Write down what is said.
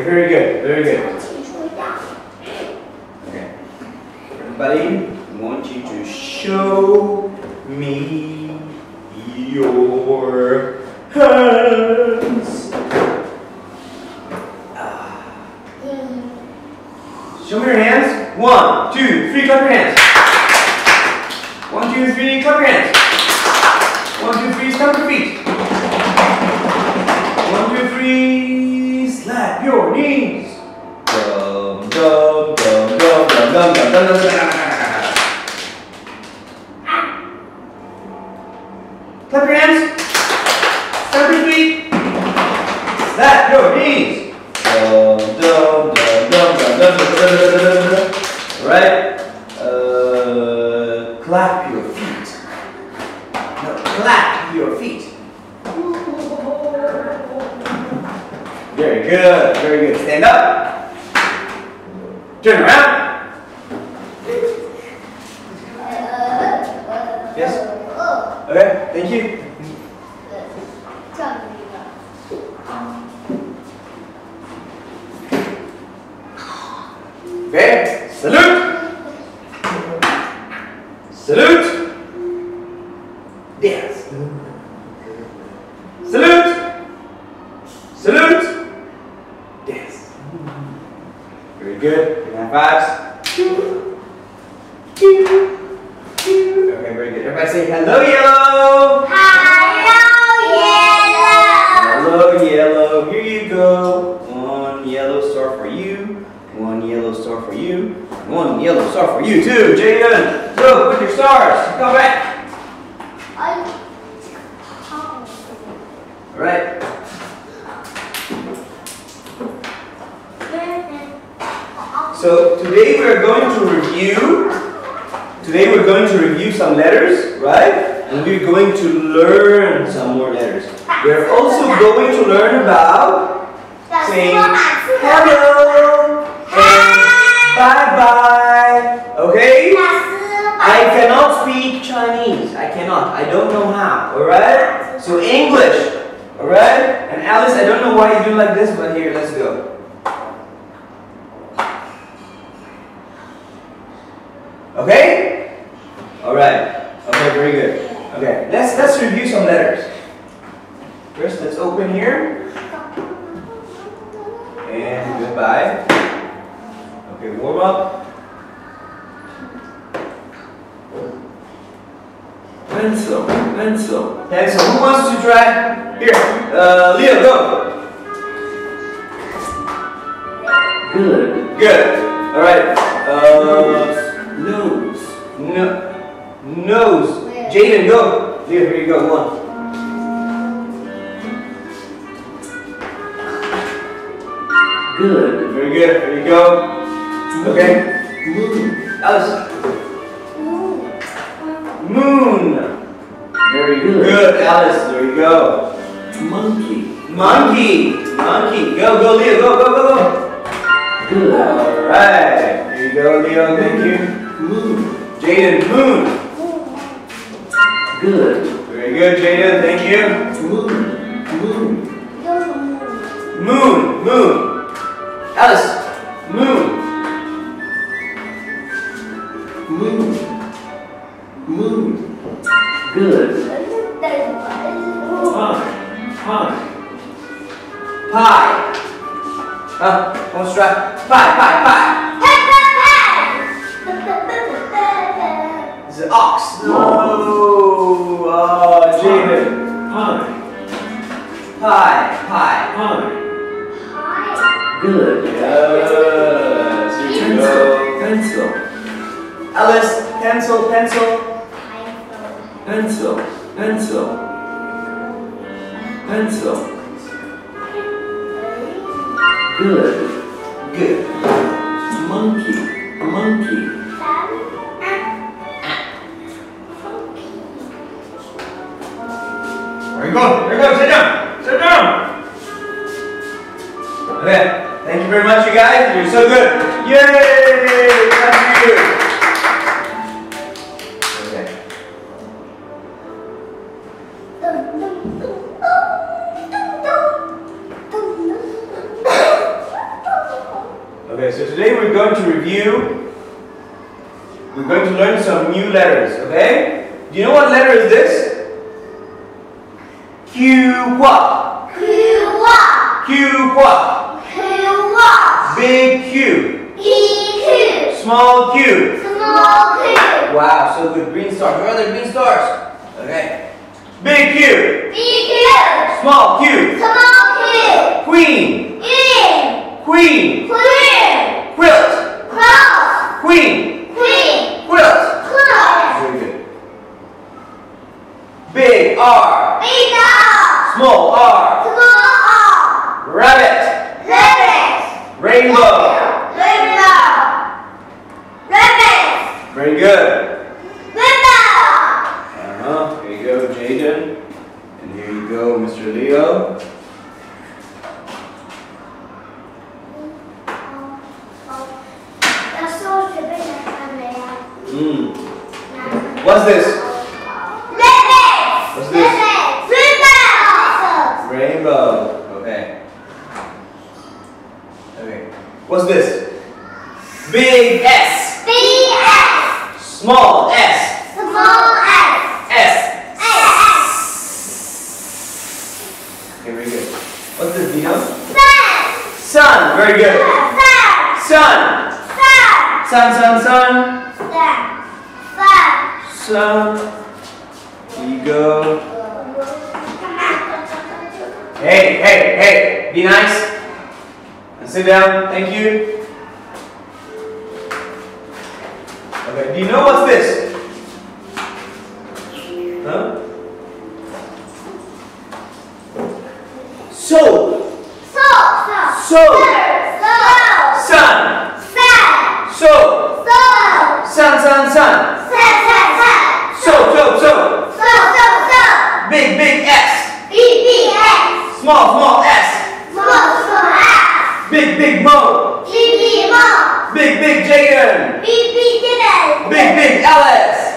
Okay, very good, very good. Okay. Everybody, I want you to show me your hands. Ah. Show me your hands. One, two, three, clap your hands. One, two, three, clap your hands. Clap your hands. Stamp your feet. Slap your knees. Dum, dum, dum, dum, dum, dum, dum, dum, dum, dum, dum. Right? Uh, clap your feet. No, clap your feet. Very good, very good. Stand up. Turn around. Yes? Okay, thank you. Okay, salute. Salute. Dance. Salute. Salute. Dance. Very good. High fives. Okay, very good. Everybody say hello, yellow. Hello, yellow. Hello, yellow. Here you go. One yellow star for you. One yellow star for you. One yellow star for you too, Jaden. Go with your stars. Come back. All right. So today we are going to review. Today we're going to review some letters, right? And we're going to learn some more letters. We're also going to learn about saying hello and bye bye. Okay? I cannot speak Chinese. I cannot. I don't know how. Alright? So English. Alright? And Alice, I don't know why you do like this, but here, let's go. Okay? Alright. Okay, very good. Okay, let's let's review some letters. First, let's open here. And goodbye. Okay, warm up. Pencil, pencil. Pencil. Who wants to try? Here, uh, Leo, go. Good. Good. All right. Uh, Jaden, go. Leo, here you go. One. Good. Very good. Here you go. Okay. Moon. Alice. Moon. Very Good. good, Alice. There you go. Monkey. Monkey. Monkey. Go, go, Leo. Go, go, go, go. Good. All right. Here you go, Leo. Thank you. Moon. Jaden. Moon. Good. Very good, Jaden. Thank you. Moon. Moon. Moon. Moon. Alice. Moon. Moon. Moon. Good. Pie. Pie. Pie. Huh? Let's try. Pie, pie, pie. It's an ox. No. Oh, Jaden. Pie. Pie, pie. Pie. Good. Yes. Here you go. Pencil. Alice, pencil, pencil. Pencil. Pencil. Pencil. Good. Good. Monkey. Monkey. Go. There you go. Sit down. Sit down. Okay. Thank you very much, you guys. You're so good. Yay! Thank you. Okay. Okay, so today we're going to review, we're going to learn some new letters, okay? Do you know what letter is this? Q what? Q1, Q what? Q1, Big Q. EQ, Small Q. small q, Wow, so good. Green stars. Where are the green stars? Okay. Big Q. Big Q. Small Q. small Queen. q, in, Queen. queer, Quilt. cross, Queen. queen, Quilt. close, Very good. Big R. big R, Small R. small R, Rabbit. rabbit, Rainbow. rainbow, rabbit, Very good. Uh-huh. Here you go, Jaden. And here you go, Mr. Leo. Jag såg det med Mm. What's this? Rabbit! What's this? Okay. Okay. What's this? Big S. BS! Small S. Small S! S. S! Okay, very good. What's this, Dino? Sun! Sun. Very good. Sun! Sun. Sun! Sun, sun, sun. Sun! Sun! Sun. Here you go. Hey, hey, hey. Be nice. And sit down. Thank you. Okay, do you know what's this? Huh? Soap. So! So! Soap. So! Sun. Sun! Soap. So! Sun, sun, sun. Sun! Sun! Sun! Soap, soap, soap. So! So! So! Big, big S. BBS! Small, small S. Small! Small S! Big, big Mo. BB Mo! Big, big Jaden. Big, big Alex! Big, big Leo.